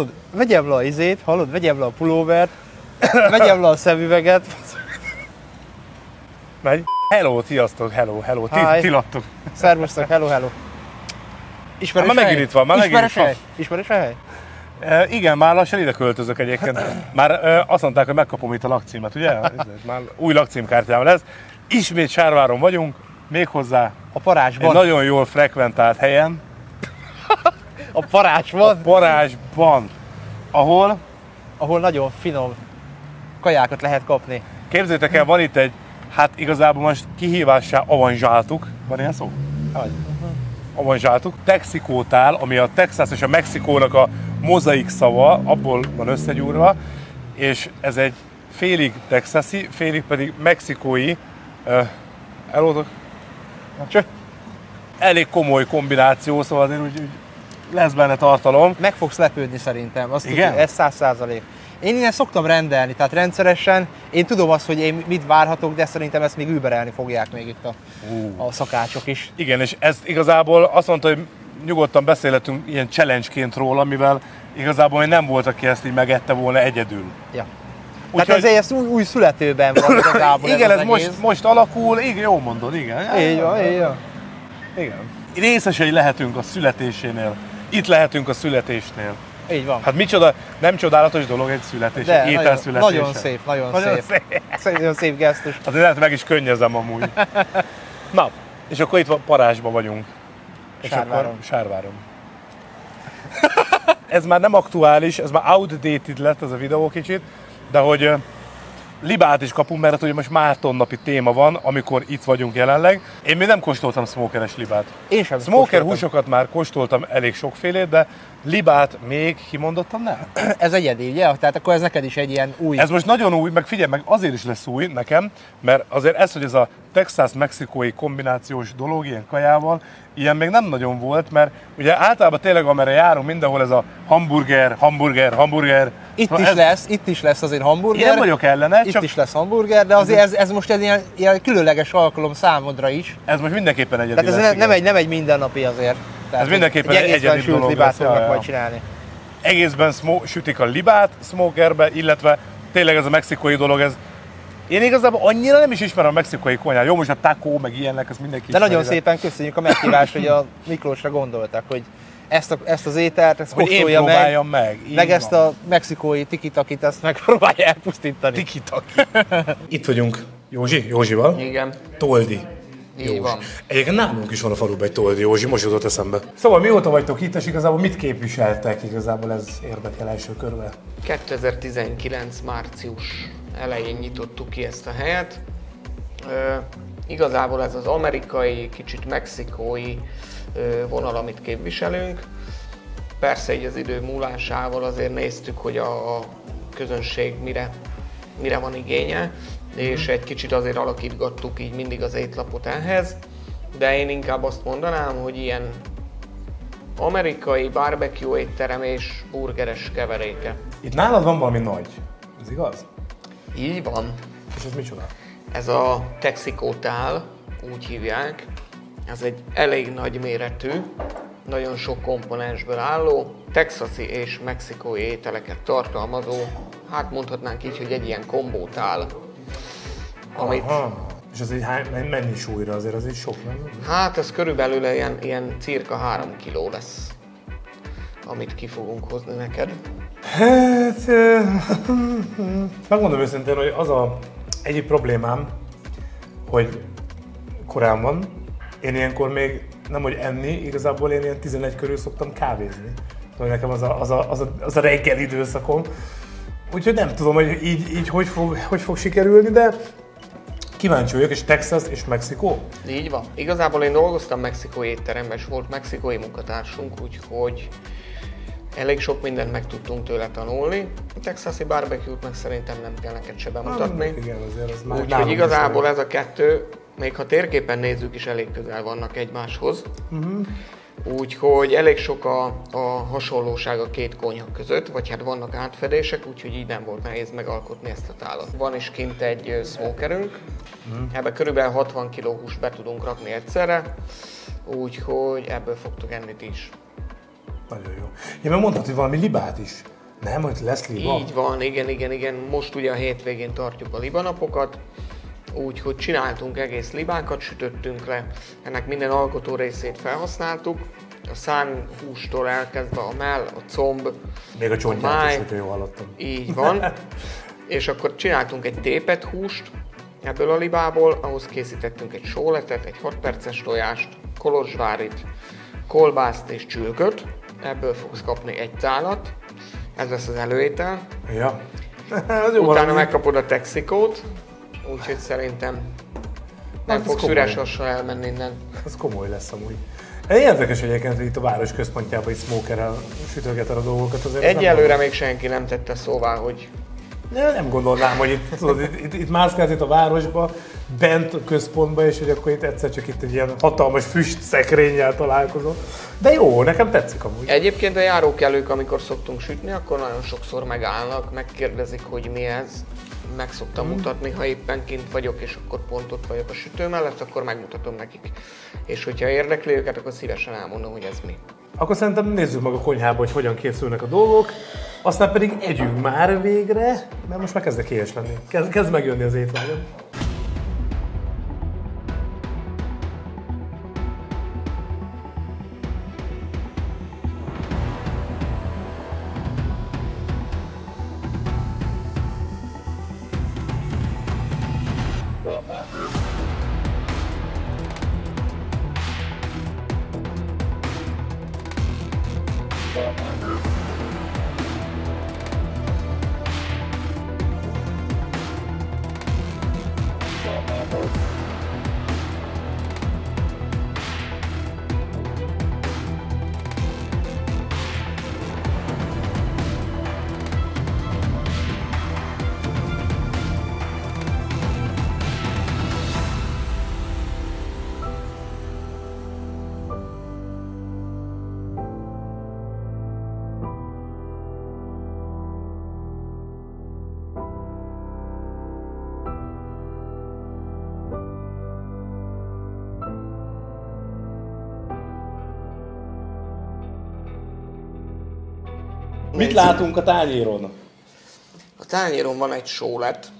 Hallod, vegyem le a izét, hallod, vegyem le a pulóvert, vegyem le a szemüveget. Megy. Hello, sziasztok, hello, hello. Ti, Hi. ti lattok. Szervusztok, hello, hello. Ismerős Hát már van, már megint Ismerős? Ismerős hely? E, igen, már lassan ide költözök egyébként. Már e, azt mondták, hogy megkapom itt a lakcímet, ugye? Már új lakcímkártyám lesz. Ismét Sárváron vagyunk, méghozzá A egy parázsban. nagyon jól frekventált helyen, A parázsban, Parázsban, ahol, ahol nagyon finom kajákat lehet kapni. képzétek el, van itt egy, hát igazából most kihívássá avanzsáltuk, van ilyen szó? Hogy? avanzsáltuk. Texikótál, ami a Texas és a Mexikónak a mozaik szava, abból van összegyúrva, és ez egy félig texasi, félig pedig mexikói, uh, eloltok, elég komoly kombináció, szóval azért úgy, úgy lesz benne tartalom. meg fogsz lepődni szerintem. Azt Igen? Tudja, ez száz százalék. Én innen szoktam rendelni, tehát rendszeresen. Én tudom azt, hogy én mit várhatok, de szerintem ezt még überelni fogják még itt a, a szakácsok is. Igen, és ez igazából azt mondta, hogy nyugodtan beszélhetünk ilyen challenge-ként róla, mivel igazából még nem volt, aki ezt így megette volna egyedül. Ja. Úgyhogy- Tehát ezért ez új, új születőben van igazából igen, ez, ez, most, most alakul, igen, jó mondod, igen. Így van, így van. Igen. Részesei lehetünk a születésénél. Itt lehetünk a születésnél. Így van. Hát micsoda, nem csodálatos dolog egy születés, De egy étel nagyon, nagyon szép, nagyon, Nagyon szép. szép. Nagyon szép gesztus. Azért lehet meg is könnyezem amúgy. Na, és akkor itt Parázsban vagyunk. És Sárváron. akkor Sárváron. ez már nem aktuális, ez már outdated lett ez a videó kicsit, de hogy libát is kapunk, mert hát ugye most Márton napi téma van, amikor itt vagyunk jelenleg. Én még nem kóstoltam smokeres libát. Én sem Smoker kóstoltam. húsokat már kóstoltam elég sokfélét, de libát még kimondottan nem. Ez egyedi, ugye? Tehát akkor ez neked is egy ilyen új... Ez most nagyon új, meg figyelj meg, azért is lesz új nekem, mert azért ez, hogy ez a texas-mexikói kombinációs dolog ilyen kajával, ilyen még nem nagyon volt, mert ugye általában tényleg amerre járunk, mindenhol ez a hamburger, hamburger, hamburger. Itt Szóval is ez, lesz, itt is lesz azért hamburger. Én nem vagyok ellene, Itt csak is lesz hamburger, de azért ez, ez most egy ilyen, ilyen különleges alkalom számodra is. ez most mindenképpen egyedi Tehát ez lesz, ne, nem, igen. egy, nem egy mindennapi azért. Tehát Ez mindenképpen egy egy egyedi sült dolog libát lesz, fognak majd csinálni. egészben smo- sütik a libát smokerbe, illetve tényleg ez a mexikói dolog, ez én igazából annyira nem is ismerem a mexikói konyhát. Jó, most a taco, meg ilyenek, ez mindenki De nagyon ismeri, szépen köszönjük a meghívást, hogy a Miklósra gondoltak, hogy ezt, a, ezt az ételt, ezt Hogy én kóstolja meg, meg. így meg ezt van. a mexikói tikitakit, ezt megpróbálja elpusztítani. Tiki-taki. Itt vagyunk Józsi, Józsival. Igen, Toldi. így Józsi. van. Egyébként nálunk is van a faluban egy Toldi Józsi, most jutott eszembe. Szóval mióta vagytok itt, és igazából mit képviseltek? Igazából ez érdekel első körben. 2019 március elején nyitottuk ki ezt a helyet. Ö, igazából ez az amerikai, kicsit mexikói vonal, amit képviselünk. Persze így az idő múlásával azért néztük, hogy a, közönség mire, mire van igénye, és egy kicsit azért alakítgattuk így mindig az étlapot ehhez. De én inkább azt mondanám, hogy ilyen amerikai barbecue étterem és burgeres keveréke. Itt nálad van valami nagy. Ez igaz? Így van. És ez micsoda? Ez a Texicotál, úgy hívják. Ez egy elég nagy méretű, nagyon sok komponensből álló, texasi és mexikói ételeket tartalmazó, hát mondhatnánk így, hogy egy ilyen kombótál. Amit, Aha. És ez egy hány, mennyi súlyra azért, az egy sok, nem? hát ez körülbelül ilyen, ilyen cirka 3 kiló lesz, amit ki fogunk hozni neked. Hát, megmondom őszintén, hogy az a egyik problémám, hogy korán van, én ilyenkor még nem hogy enni, igazából én ilyen 11 körül szoktam kávézni. Szóval nekem az a, az a, az a, az a reggel időszakom. Úgyhogy nem tudom, hogy így, így hogy, fog, hogy fog sikerülni, de kíváncsi vagyok, és Texas és Mexikó. Így van. Igazából én dolgoztam mexikói étteremben, és volt mexikói munkatársunk, úgyhogy elég sok mindent meg tudtunk tőle tanulni. A texasi barbecue-t meg szerintem nem kell neked se bemutatni. Igen, azért az már Úgyhogy igazából ez a kettő, még ha térképen nézzük is elég közel vannak egymáshoz. Mhm. Úgyhogy elég sok a, a hasonlóság a két konyha között, vagy hát vannak átfedések, úgyhogy így nem volt nehéz megalkotni ezt a tálat. Van is kint egy smokerünk, Mhm. ebbe körülbelül 60 kg húst be tudunk rakni egyszerre, úgyhogy ebből fogtok enni is. Nagyon jó. Én meg mondtad, hogy valami libát is. Nem, hogy lesz liba? Így van, igen, igen, igen. Most ugye a hétvégén tartjuk a libanapokat, úgyhogy csináltunk egész libákat, sütöttünk le. Ennek minden alkotó részét felhasználtuk. A szán hústól elkezdve a mell, a comb, Még a csontját is, hogyha jól hallottam. Így van. És akkor csináltunk egy tépet húst ebből a libából, ahhoz készítettünk egy sóletet, egy 6 perces tojást, kolozsvárit, kolbászt és csülköt. Ebből fogsz kapni egy tálat. Ez lesz az előétel. Ja. Utána valami. megkapod a Texikót, úgyhogy szerintem nem ez fogsz üres elmenni innen. Az komoly lesz amúgy. Érdekes, egyébként hogy itt a város központjában egy smokerrel sütögeted a dolgokat. Azért ez Egyelőre még senki nem tette szóvá, hogy Nem, nem gondolnám, hogy itt, tudod, itt, itt, itt mászkálsz itt a városba, bent a központba, és hogy akkor itt egyszer csak itt egy ilyen hatalmas füst szekrényel találkozol. De jó, nekem tetszik amúgy. Egyébként a járókelők, amikor szoktunk sütni, akkor nagyon sokszor megállnak, megkérdezik, hogy mi ez. Meg szoktam mutatni, ha éppen kint vagyok, és akkor pont ott vagyok a sütő mellett, akkor megmutatom nekik. És hogyha érdekli őket, akkor szívesen elmondom, hogy ez mi. Akkor szerintem nézzük meg a konyhába, hogy hogyan készülnek a dolgok, aztán pedig együnk már végre, mert most már kezdek éhes lenni. Kezd, kezd megjönni az étvágyam. Mit látunk a tányéron? A tányéron van egy sólet,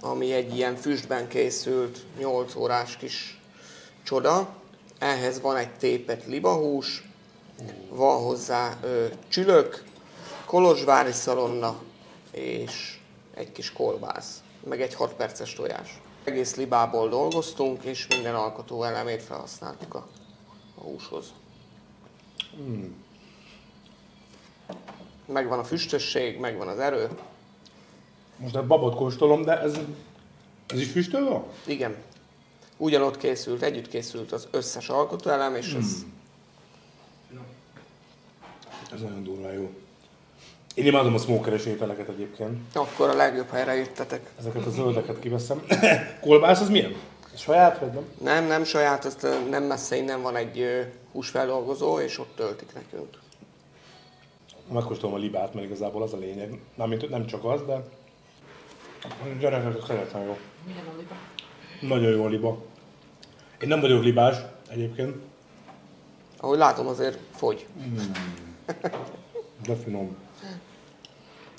ami egy ilyen füstben készült 8 órás kis csoda. Ehhez van egy tépet libahús, van hozzá ö, csülök, kolozsvári szalonna és egy kis kolbász, meg egy 6 perces tojás. Egész libából dolgoztunk, és minden alkotó elemét felhasználtuk a, a húshoz. Megvan a füstösség, megvan az erő. Most a babot kóstolom, de ez, ez is füstöl van? Igen. Ugyanott készült, együtt készült az összes alkotóelem, és ez Ez nagyon durva jó. Én imádom a smokeres ételeket egyébként. akkor a legjobb helyre jöttetek. Ezeket a zöldeket kiveszem. Kolbász az milyen? Ez saját vagy nem? Nem, nem saját, azt ö, nem messze innen van egy húsfeldolgozó, és ott töltik nekünk. Megkóstolom a libát, mert igazából az a lényeg. Mármint nem csak az, de... A Gyerekek szeretem jó. Milyen a liba? Nagyon jó a liba. Én nem vagyok libás egyébként, Ahogy látom, azért fogy. de finom.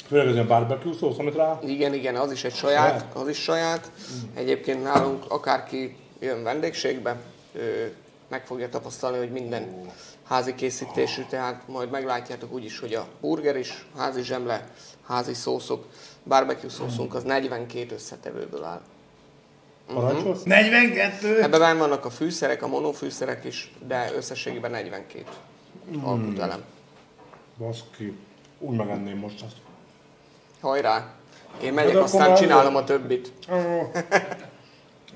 Főleg az ilyen barbecue szósz, amit rá... Igen, igen, az is egy saját, Saját? az is saját. Egyébként nálunk akárki jön vendégségbe, ő meg fogja tapasztalni, hogy minden házi készítésű, tehát majd meglátjátok úgy is, hogy a burger is, házi zsemle, házi szószok, barbecue szószunk az 42 összetevőből áll. Parancsolsz? 42! Ebben benne vannak a fűszerek, a monofűszerek is, de összességében 42 alkotóelem. Baszki. Úgy megenném most azt. Hajrá! Én megyek, akkor aztán már- csinálom a többit.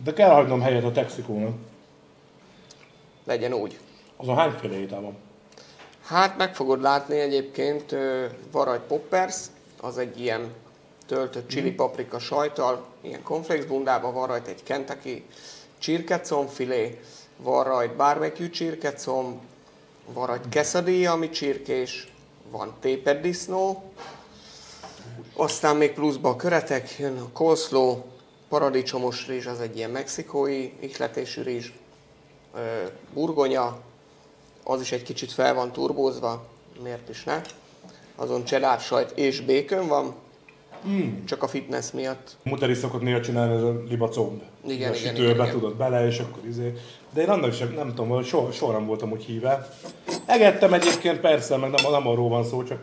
De kell hagynom helyet a Texikónak. Legyen úgy. Azon hányféle étel van? Hát meg fogod látni egyébként Varaj Poppers, az egy ilyen töltött chili paprika sajtal, ilyen cornflakes bundában, van rajta egy Kentucky csirkecombfilé, van rajta barbecue csirkecomb, van rajta quesadilla, ami csirkés, van téped disznó, aztán még pluszba a köretek, jön a coleslaw, paradicsomos rizs, az egy ilyen mexikói ihletésű rizs, burgonya, az is egy kicsit fel van turbózva, miért is ne. Azon csedád sajt és békön van, mm. csak a fitness miatt. Muteri szokott néha csinálni ez a libacomb. Igen, a igen, sütőbe igen, igen. tudod bele, és akkor izé. De én annak sem, nem tudom, soha, soha nem voltam úgy híve. Egettem egyébként, persze, meg nem, nem arról van szó, csak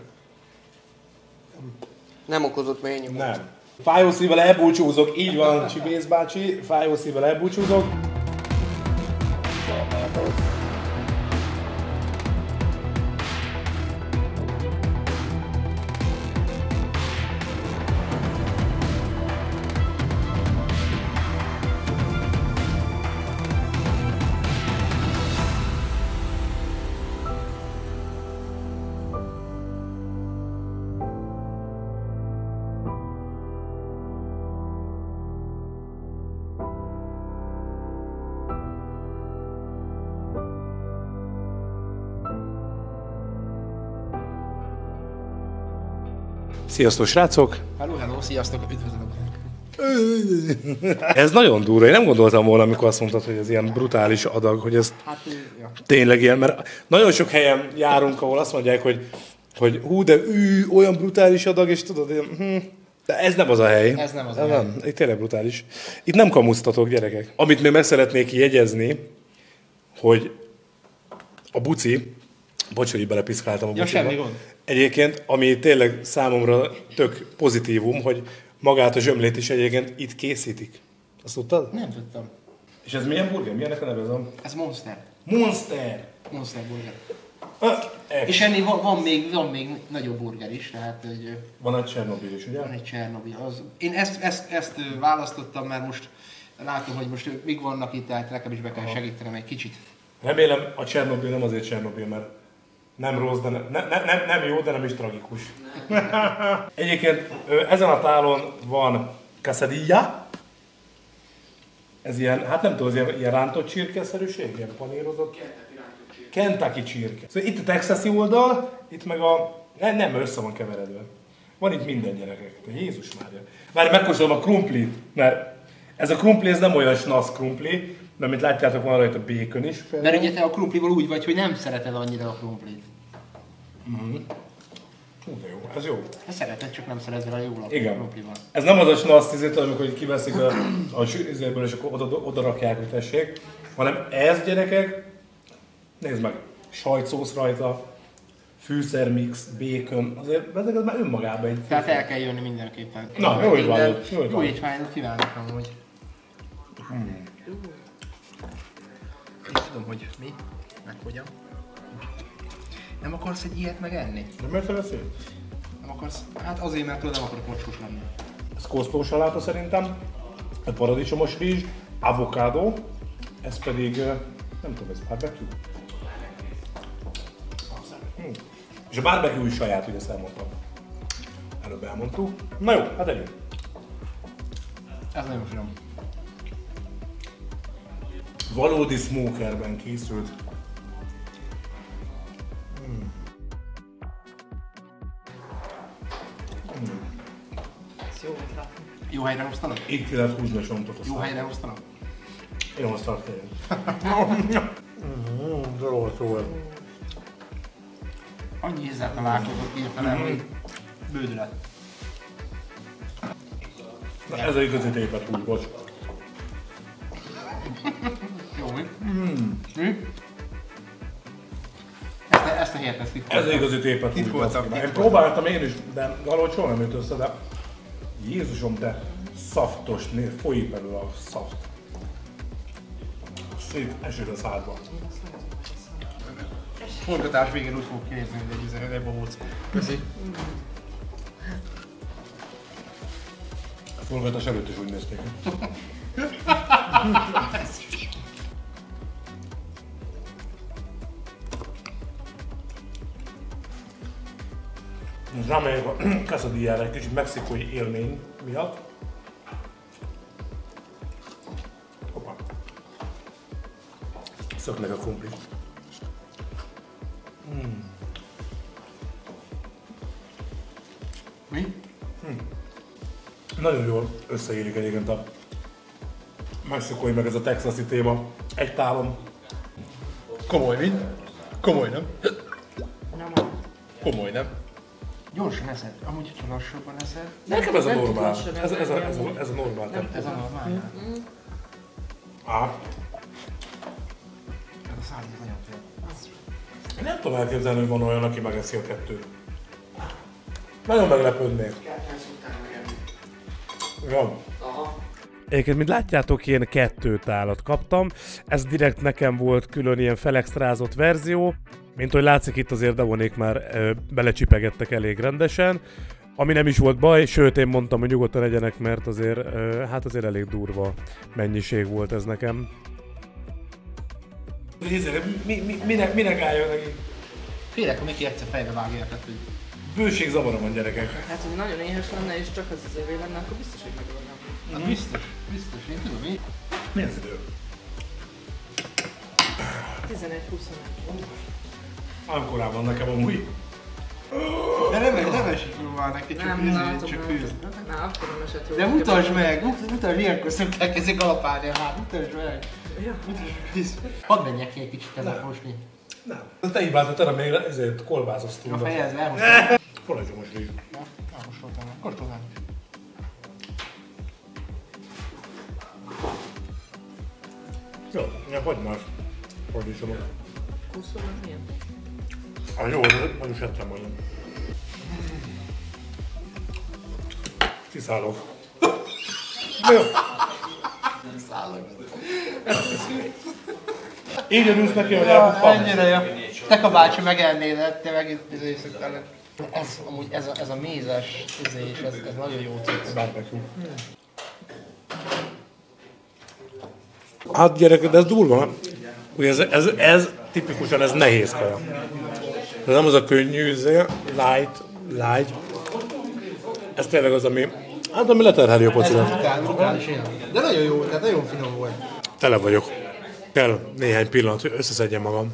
Nem okozott mély nyomot. nem. Fájó szívvel elbúcsúzok, így van, Csibész bácsi, fájó szívvel elbúcsúzok. Sziasztok, srácok! Hello, hello, sziasztok, üdvözlök. Ez nagyon durva. Én nem gondoltam volna, amikor azt mondtad, hogy ez ilyen brutális adag, hogy ez Hát, ja. tényleg ilyen, mert nagyon sok helyen járunk, ahol azt mondják, hogy, hogy hú, de ű, olyan brutális adag, és tudod, ilyen, hm, de ez nem az a hely. Ez nem az a ez hely. Nem, itt tényleg brutális. Itt nem kamusztatok, gyerekek. Amit még meg szeretnék jegyezni, hogy a buci, bocs, hogy belepiszkáltam a Ja, semmi gond. Egyébként, ami tényleg számomra tök pozitívum, hogy magát a zsömlét is egyébként itt készítik. Azt tudtad? Nem tudtam. És ez milyen burger? Milyennek a neve ez a? Ez Monster. Monster! Monster burger. Ah, és ennél van, van, még, van még nagyobb burger is, tehát hogy van egy Csernobyl is, ugye? van egy Csernobyl. Az, én ezt, ezt, ezt választottam, mert most látom, hogy most mik vannak itt, tehát nekem is be kell segítenem egy kicsit. Remélem a Csernobyl nem azért Csernobyl, mert nem rossz, de ne, ne, nem, nem jó, de nem is tragikus. Egyébként ezen a tálon van quesadilla. Ez ilyen, hát nem tudom, ez ilyen, ilyen rántott csirkeszerűség, ilyen panírozott. Kentucky csirke. Szóval itt a texasi oldal, itt meg a... Nem, nem, össze van keveredve. Van itt minden gyerekek. Jézus Mária. Várj, megkóstolom a krumplit, mert ez a krumpli, ez nem olyan snasz krumpli, mert mint látjátok, van rajta békön is. Mert ugye te a krumplival úgy vagy, hogy nem szereted annyira a krumplit. Hú, de jó, ez jó. Te szereted, csak nem szereted a jól a Igen. krumplival. Ez nem az a snasz tízét, amikor kiveszik a, a sütőzéből, és akkor oda, oda rakják, hogy tessék, hanem ez, gyerekek, nézd meg, sajtszósz rajta, fűszermix, bacon, azért ezek az már önmagában egy... Tehát el kell jönni mindenképpen. Na, jó étvágyat, jó Jó étvágyat kívánok amúgy. Én tudom, hogy mi, meg hogyan. Nem akarsz egy ilyet megenni? De miért veszi? Nem akarsz? Hát azért, mert tudod, nem akarok mocskos lenni. Ez kosztó saláta szerintem, egy paradicsomos rizs, avokádó, ez pedig, nem tudom, ez barbecue? Hmm. És a barbecue is saját, hogy ezt elmondtam. Előbb elmondtuk. Na jó, hát elég. Ez nagyon finom. Valódi smokerben készült. Jó helyre hoztanak? Így ki lehet húzni a sontot. Jó helyre hoztanak? Én hoztam tényleg. De rohadt jó. Annyi ízzel találkozok írtam hogy bődület. Na, ez a igazi tépet húz, bocs. Ez a igazi tépet. Titkoltam, baszki. Én próbáltam én is, de valahogy soha nem jött össze, de Jézusom, de szaftos, néz, folyik belőle a szaft. Szép esik a szádba. Forgatás végén úgy fog kinézni, hogy egy üzenet, egy bohóc. Köszi. A forgatás előtt is úgy nézték. Most rámegyek a quesadillára egy kicsit mexikói élmény miatt. Hoppá. Szök meg a krumplit. Mi? Nagyon jól összeélik egyébként a mexikói meg ez a texasi téma egy tálon. Komoly, mi? Komoly, nem? Komoly, nem? Gyorsan eszed, amúgy, hogyha lassabban eszed. Nekem ez a normál. Ez, ez, a, ez, a, ez a normál tempó. Ez a normál. Á, Ez a száz nagyon fél. én nem tudom elképzelni, hogy van olyan, aki megeszi a kettőt. Nagyon meglepődnék. Ja. Egyébként, mint látjátok, én kettő tálat kaptam. Ez direkt nekem volt külön ilyen felextrázott verzió. Mint hogy látszik itt azért Devonék már ö, belecsipegettek elég rendesen. Ami nem is volt baj, sőt én mondtam, hogy nyugodtan legyenek, mert azért, ö, hát azért elég durva mennyiség volt ez nekem. Mi, mi, minek, minek álljon neki? Félek, ha Miki egyszer fejbe vágja, tehát hogy Bőség zavara van gyerekek. Hát, hogy nagyon éhes lenne, és csak az az övé lenne, akkor biztos, hogy megoldnám. Na biztos, biztos, én tudom, én. Mi az idő? 11-21. Olyan korán van nekem amúgy. De nem, nem esik jól már neki, csak Nem, látom, csak nem. hűző. Na, akkor nem esett jól. De mutasd meg, mut- mutasd, ilyenkor szokták ezek galapálni a hát, mutasd meg. Ja. Mutasd. Hadd menjek ki egy kicsit ezen fosni. Nem. Te hibáztad, te még ezért kolbászoztunk. A fejezve elmostam. Paradjom most így. Elmostam. Kóstolnám. Jó, ja, hagyd már. Fordítsom. Kuszom, az milyen? Ah, jó, de meg is ettem majdnem. Kiszállok. Jó. Így örülsz neki, hogy elbuktam? Ennyire jó. Te a bácsi megennéd, te megint izé szoktál. Ez, amúgy ez a, ez a mézes izé, és ez, ez nagyon jó cikk. Barbecue. Hát gyerekek, de ez durva. Ugye ez, ez, ez tipikusan ez nehéz kaja. Ez nem az a könnyű, izé, light, light. Ez tényleg az, ami, hát ami leterheli a én. De nagyon jó, tehát nagyon finom volt. Tele vagyok. Kell néhány pillanat, hogy összeszedjem magam.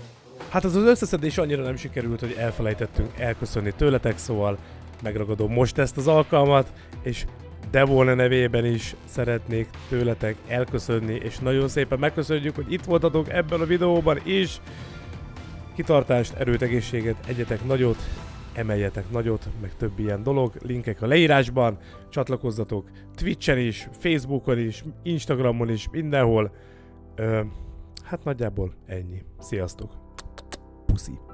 Hát az az összeszedés annyira nem sikerült, hogy elfelejtettünk elköszönni tőletek, szóval megragadom most ezt az alkalmat, és Devon nevében is szeretnék tőletek elköszönni, és nagyon szépen megköszönjük, hogy itt voltatok ebben a videóban is. Kitartást, erőt, egészséget, egyetek nagyot, emeljetek nagyot, meg több ilyen dolog. Linkek a leírásban, csatlakozzatok Twitchen is, Facebookon is, Instagramon is, mindenhol. Ö, hát nagyjából ennyi. Sziasztok! Puszi!